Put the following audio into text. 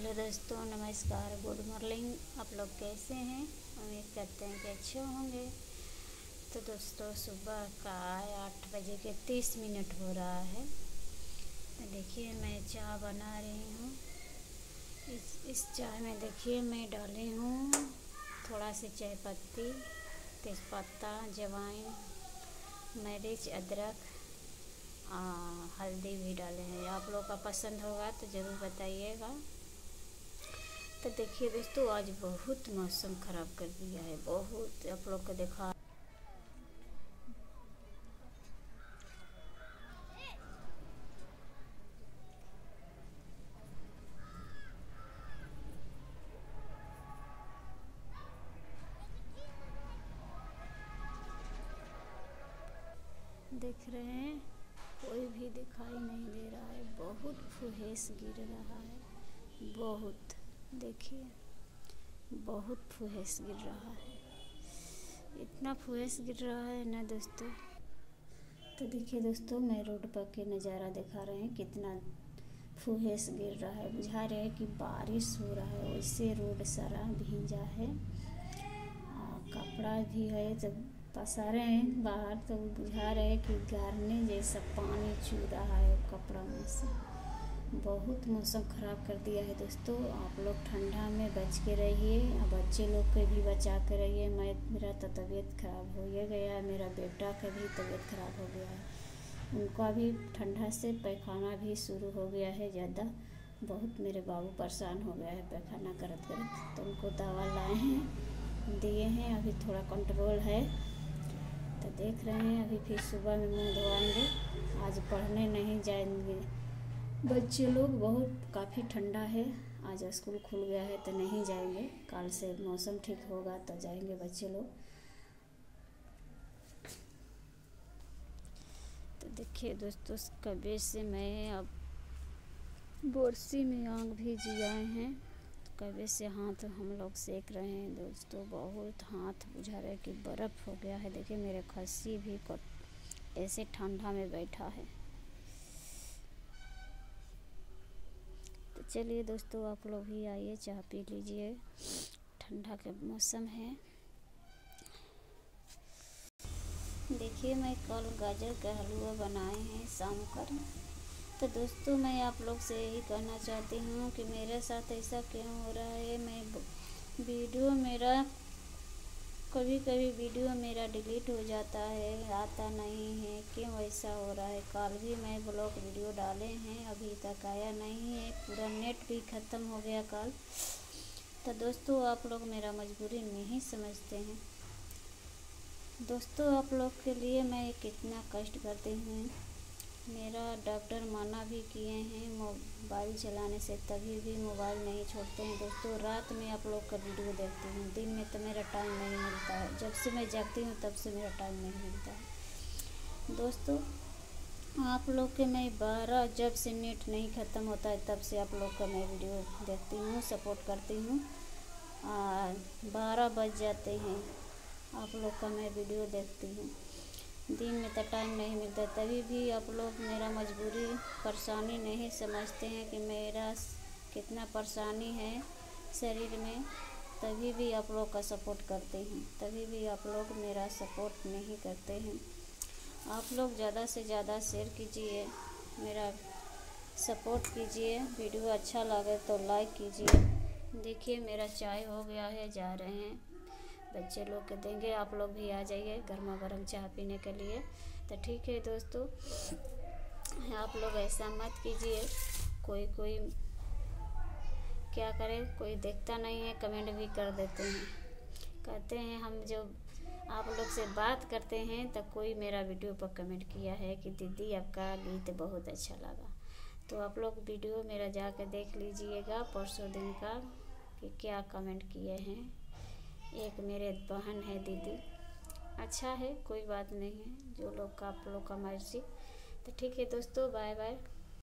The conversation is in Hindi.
हेलो दोस्तों, नमस्कार। Good morning. आप लोग कैसे हैं? उम्मीद करते हैं कि अच्छे होंगे। तो दोस्तों, सुबह का आठ बजे के तीस मिनट हो रहा है। तो देखिए, मैं चाय बना रही हूँ। इस इस चाय में देखिए, मैं डाली हूँ थोड़ा सी चाय पत्ती, तेज़पत्ता, जवाइन, मरीच, अदरक हल्दी भी डाले हैं। आप लोग का पसंद होगा तो ज़रूर बताइएगा। तो देखिए दोस्तों, आज बहुत मौसम ख़राब कर दिया है, बहुत आप लोग को देखा। देख रहे हैं, कोई भी दिखाई नहीं दे रहा है, बहुत फुहेस गिर रहा है, बहुत। देखिए, बहुत फुहेस गिर रहा है। इतना फुहेस गिर रहा है ना दोस्तों? तो देखिए दोस्तों, मैं रोड पर के नज़ारा दिखा रहे हैं, कितना फुहेस गिर रहा है। बुझा रहे हैं कि बारिश हो रहा है, वैसे रोड सारा भींजा है। कपड़ा भी है तो पसारे हैं बाहर तो बुझा रहे हैं कि गारने जैसा पानी चू रहा है कपड़ा में से। बहुत मौसम ख़राब कर दिया है दोस्तों। आप लोग ठंडा में बच के रहिए बच्चे लोग के भी बचा के रहिए। मैं, मेरा तो तबीयत ख़राब हो ही गया है, मेरा बेटा का भी तबीयत ख़राब हो गया है। उनका भी ठंडा से पैखाना भी शुरू हो गया है ज़्यादा। बहुत मेरे बाबू परेशान हो गया है पैखाना करत करत। तो उनको दवा लाए हैं, दिए हैं, अभी थोड़ा कंट्रोल है। तो देख रहे हैं, अभी फिर सुबह में मुँह धोआएँगे आज पढ़ने नहीं जाएँगे। बच्चे लोग बहुत काफ़ी ठंडा है। आज स्कूल खुल गया है तो नहीं जाएँगे। कल से मौसम ठीक होगा तो जाएँगे बच्चे लोग। तो देखिए दोस्तों कभी से मैं अब बोरसी में आग भी जियाए हैं। कभी से हाथ हम लोग सेक रहे हैं। दोस्तों, बहुत हाथ बुझा रहे कि बर्फ़ हो गया है। देखिए, मेरे खस्सी भी ऐसे ठंडा में बैठा है। चलिए दोस्तों, आप लोग भी आइए, चाय पी लीजिए। ठंडा का मौसम है। देखिए, मैं कल गाजर का हलवा बनाए हैं शाम कर। तो दोस्तों, मैं आप लोग से यही कहना चाहती हूँ कि मेरे साथ ऐसा क्यों हो रहा है? मैं वीडियो मेरा कभी कभी वीडियो मेरा डिलीट हो जाता है, आता नहीं है, क्यों ऐसा हो रहा है? कल भी मैं ब्लॉग वीडियो डाले हैं, अभी तक आया नहीं है, पूरा नेट भी ख़त्म हो गया कल। तो दोस्तों, आप लोग मेरा मजबूरी नहीं समझते हैं। दोस्तों, आप लोग के लिए मैं कितना कष्ट करती हूँ। मेरा डॉक्टर मना भी किए हैं मोबाइल चलाने से, तभी भी मोबाइल नहीं छोड़ते हैं। दोस्तों, रात में आप लोग का वीडियो देखती हूँ, दिन में तो मेरा टाइम नहीं मिलता है। जब से मैं जागती हूँ, तब से मेरा टाइम नहीं मिलता है। दोस्तों, आप लोग के मैं बारह, जब से नेट नहीं ख़त्म होता है, तब से आप लोग का मैं वीडियो देखती हूँ, सपोर्ट करती हूँ। बारह बज जाते हैं, आप लोग का मैं वीडियो देखती हूँ। दिन में तो टाइम नहीं मिलता, तभी भी आप लोग मेरा मजबूरी, परेशानी नहीं समझते हैं कि मेरा कितना परेशानी है शरीर में, तभी भी आप लोग का सपोर्ट करते हैं, तभी भी आप लोग मेरा सपोर्ट नहीं करते हैं। आप लोग ज़्यादा से ज़्यादा शेयर कीजिए, मेरा सपोर्ट कीजिए वीडियो अच्छा लगे तो लाइक कीजिए। देखिए मेरा चाय हो गया है, जा रहे हैं। बच्चे लोग के देंगे, आप लोग भी आ जाइए गर्मा गर्म चाय पीने के लिए। तो ठीक है दोस्तों, आप लोग ऐसा मत कीजिए, कोई कोई क्या करे, कोई देखता नहीं है, कमेंट भी कर देते हैं। कहते हैं, हम जब आप लोग से बात करते हैं तो कोई मेरा वीडियो पर कमेंट किया है कि दीदी आपका गीत बहुत अच्छा लगा। तो आप लोग वीडियो मेरा जाकर देख लीजिएगा, परसों दिन का, कि क्या कमेंट किए हैं। एक मेरे बहन है दीदी। अच्छा है, कोई बात नहीं है, जो लोग का आप लोग का मर्ज़ी। तो ठीक है दोस्तों, बाय बाय।